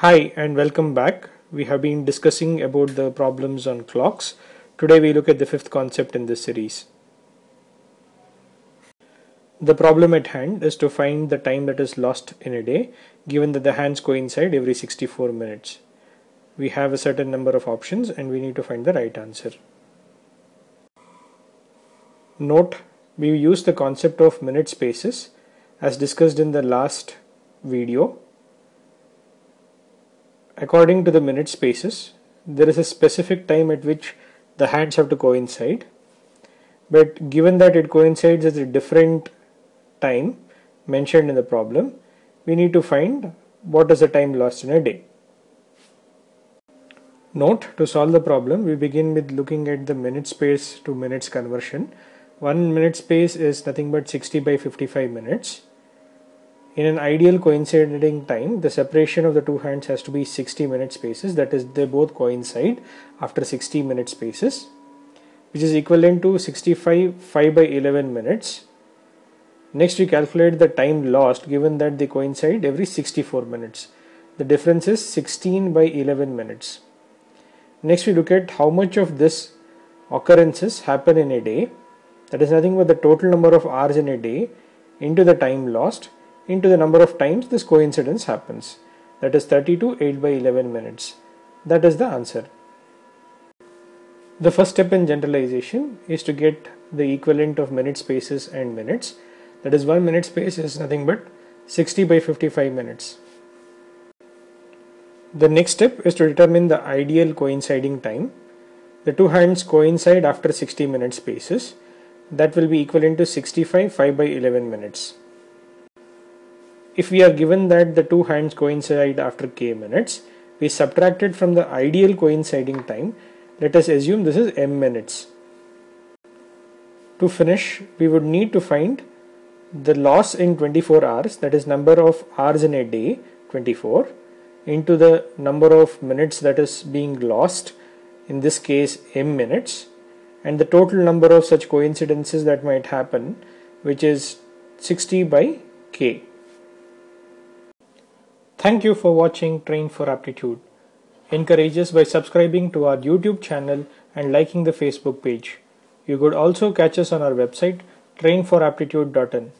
Hi and welcome back. We have been discussing about the problems on clocks. Today we look at the fifth concept in this series. The problem at hand is to find the time that is lost in a day given that the hands coincide every 64 minutes. We have a certain number of options and we need to find the right answer. Note, we use the concept of minute spaces as discussed in the last video. According to the minute spaces, there is a specific time at which the hands have to coincide. But given that it coincides at a different time mentioned in the problem, we need to find what is the time lost in a day. Note, to solve the problem, we begin with looking at the minute space to minutes conversion. One minute space is nothing but 60 by 55 minutes. In an ideal coinciding time, the separation of the two hands has to be 60 minute spaces, that is, they both coincide after 60 minute spaces, which is equivalent to 65 5 by 11 minutes Next we calculate the time lost given that they coincide every 64 minutes. The difference is 16 by 11 minutes. Next we look at how much of this occurrences happen in a day. That is nothing but the total number of hours in a day into the time lost into the number of times this coincidence happens. That is 32 8 by 11 minutes. That is the answer. The first step in generalization is to get the equivalent of minute spaces and minutes that is 1 minute space is nothing but 60 by 55 minutes. The next step is to determine the ideal coinciding time. The two hands coincide after 60 minute spaces. That will be equivalent to 65 5 by 11 minutes. If we are given that the two hands coincide after k minutes, we subtracted from the ideal coinciding time. Let us assume this is m minutes. To finish, we would need to find the loss in 24 hours that is number of hours in a day 24 into the number of minutes that is being lost in this case m minutes and the total number of such coincidences that might happen which is 60 by k. Thank you for watching Train4Aptitude. Encourage us by subscribing to our YouTube channel and liking the Facebook page. You could also catch us on our website trainforaptitude.in.